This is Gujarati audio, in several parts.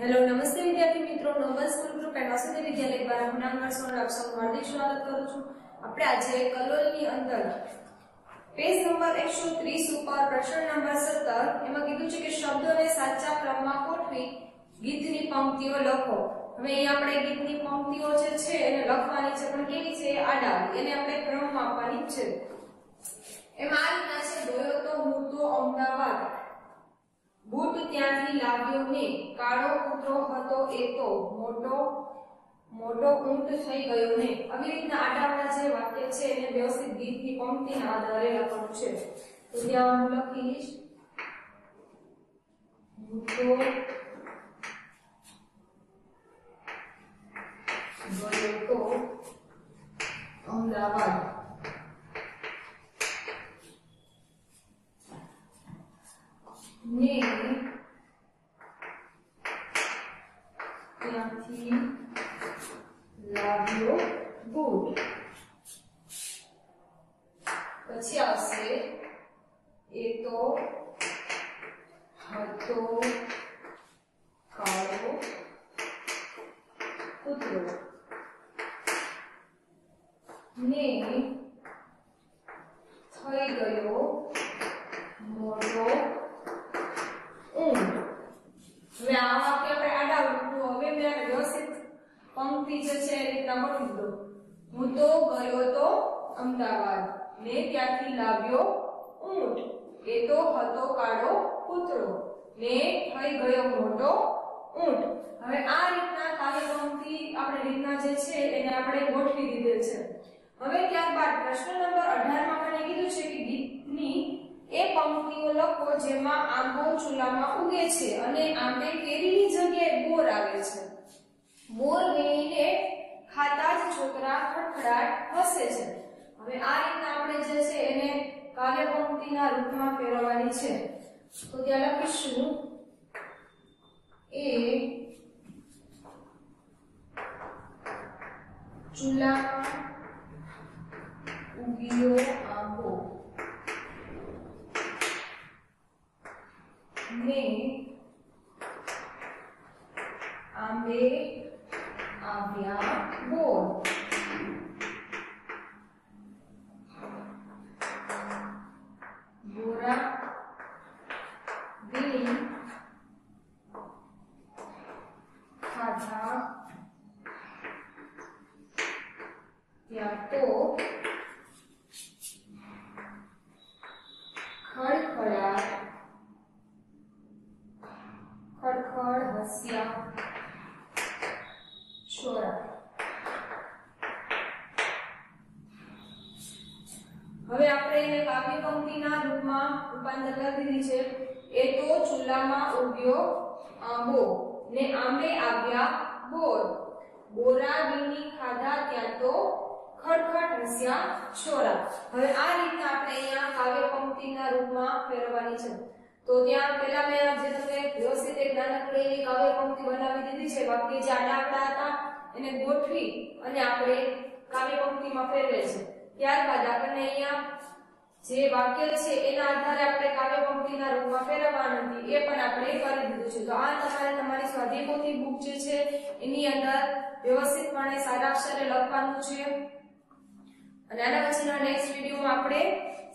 હેલો, નમસ્તે વિદ્યાર્થી મિત્રો. Noble school group and Vasanti Vidyalaya દ્વારા હું નામ નરસોણ આપ સૌનું હાર્દિક સ્વાગત કરું છું. આપણે આજે કલોલની અંદર પેજ નંબર 130 ઉપર પ્રશ્ન નંબર 17 એમાં કીધું છે કે શબ્દોને સાચા ક્રમમાં ગોઠવી ગીતની પંક્તિઓ લખો. હવે અહીં આપણે ગીતની પંક્તિઓ જે છે એને લખવાની છે, પણ કેવી છે? આડા. એને આપણે ક્રમમાં આપવાની છે. એમાં આ રીતના છે ગયો તો હું તો અમદાવાદ બૂટ ત્યાંથી લાવ્યો ને કાળો કૂતરો હતો એ તો મોટો મોટો ઊંટ થઈ ગયો ને. આવી રીતના આડાવાળા જે વાક્ય છે એને વ્યવસ્થિત ગીતની પંક્તિના આધારે લખવાનું છે. તો ત્યાં હું લખીશ. મોટો ગયો તો. અમદાવાદ. ને ત્યાંથી લાવ્યો બૂટ પછી આવશે એ તો હતો કાળો કૂતરો ને થઈ ગયો મોટો ઊંઘ હવે આ વાક્ય આપણે આડા ઉલટું હવે મેં આને વ્યવસ્થિત છે એ રીતના પણ દો હું તો ગયો તો અમદાવાદ. ને ત્યાંથી લાવ્યો ઊંટ. એ તો હતો કાળો કૂતરો. ને થઈ ગયો મોટો ઊંટ. હવે આ રીતના કાર્યક્રમથી આપણે રીતના જે છે એને આપણે ગોઠવી દીધેલ છે. હવે ત્યારબાદ પ્રશ્ન નંબર 18 માં મને કીધું છે કે ગીતની એ પંક્તિઓ લખો જેમાં આંબો ચૂલામાં ઉગે છે અને આંબે કેરીની જગ્યાએ બોર આવે છે. બોર વેણીને ખાતા જ છોકરા ખડખડાટ હસે છે. હવે આ રીતના આપણે જે છે એને કાવ્ય પંક્તિના રૂપમાં ફેરવવાની છે. તો ત્યાં લખીશું. એ ચૂલામાં ઉગ્યો આંબો. ને આંબે આવ્યા બોર બોરા બી ખાધા તો ખડખડાટ ખડખડ હસ્યા છોરા હવે આપણે એને કાવ્ય પંક્તિના રૂપમાં રૂપાંતર કરી છે. એ તો ચૂલામાં ઉગ્યો આંબો, ને આંબે આવ્યા બોર. બોરા બીની ખાધા ત્યાં તો ખડખડ હસ્યા છોરા હવે આ રીતના આપણે અહીંયા કાવ્ય પંક્તિના રૂપમાં ફેરવવાની છે. તો ત્યાં પહેલા મેં જે તમને વ્યવસ્થિત એક નાનકડી એવી કાવ્ય પંક્તિ બનાવી દીધી છે. વાક્ય જે આડા હતા, એને ગોઠવી અને આપણે કાવ્ય પંક્તિમાં ફેરવે છે. ત્યારબાદ આપણને અહીંયા જે વાક્ય છે, એના આધારે આપણે કાવ્ય પંક્તિના રૂપમાં ફેરવવાનું હતી. એ પણ આપણે કરી દીધું છે. તો આ તમારે તમારી સ્વાધ્યાય બુક જે છે, એની અંદર વ્યવસ્થિતપણે સારા અક્ષરે લખવાનું છે. અને આના પછીના નેક્સ્ટ વિડીયોમાં આપણે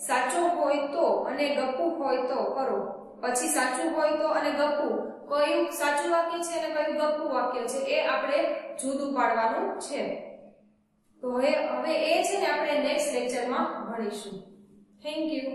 સાચો હોય તો અને ગપ્પુ હોય તો કરો. પછી સાચું હોય તો અને ગપ્પુ કયું સાચું વાક્ય છે અને કયું ગપ્પુ વાક્ય છે એ આપણે જુદું પાડવાનું છે. તો હવે હવે એ છે ને આપણે નેક્સ્ટ લેક્ચરમાં ભણીશું. Thank you